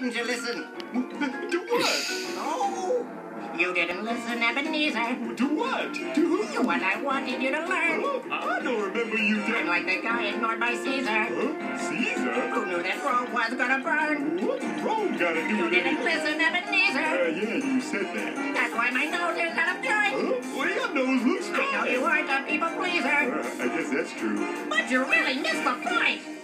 didn't you listen? to what? Oh, you didn't listen, Ebenezer. To what? To who? To what I wanted you to learn. Oh, I don't remember you I'm like that guy ignored by Caesar, Huh? Caesar? who knew that Rome was gonna burn. What's Rome got to do You didn't listen, Uh, yeah, you said that. That's why my nose is out of joint. Huh? Well, your nose looks I know you aren't a people pleaser, Uh, I guess that's true. but you really missed the point.